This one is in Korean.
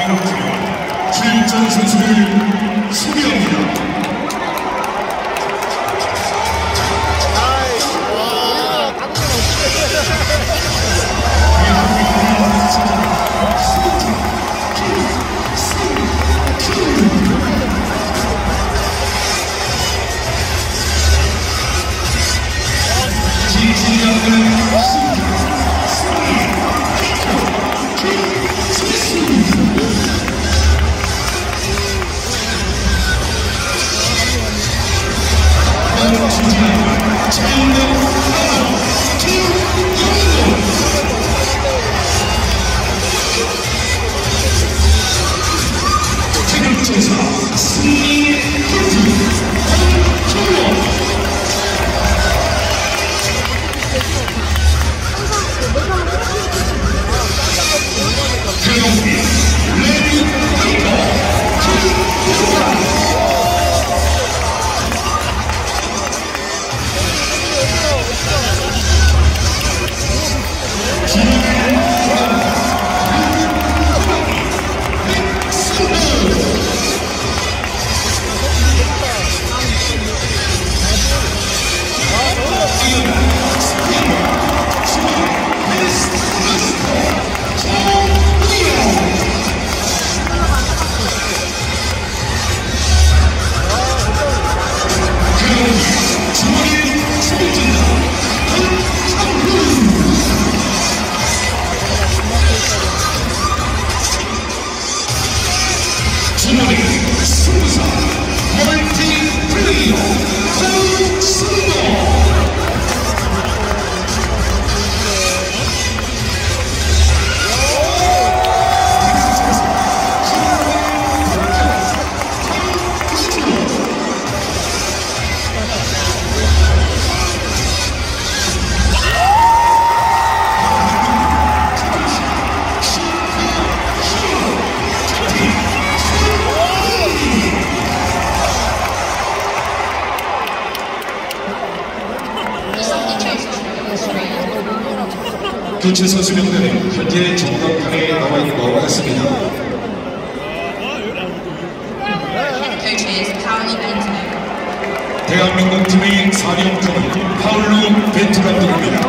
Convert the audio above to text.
대한민국 체육 출전 선수를 소개합니다. 체력 tonight, Suicide 19. 교체 선 수 명단은 현재 정강판에 나와 있는 것과 같습니다. 대한민국 팀의 사령탑은 파울루 벤투 감독입니다.